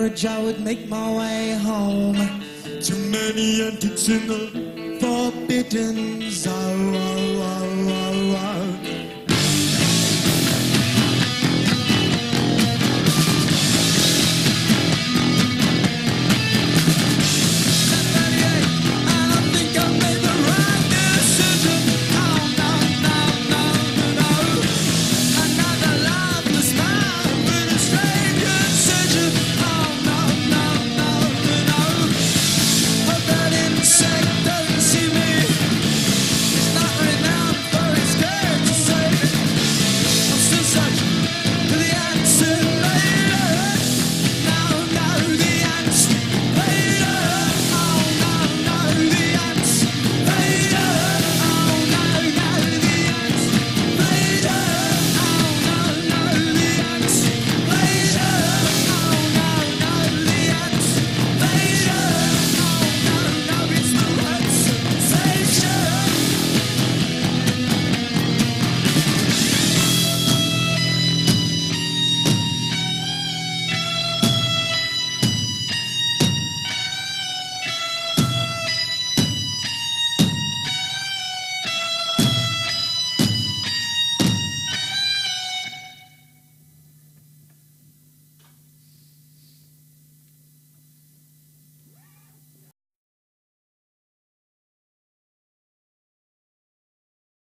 carriage, I would make my way home. Too many antics in the forbidden zone.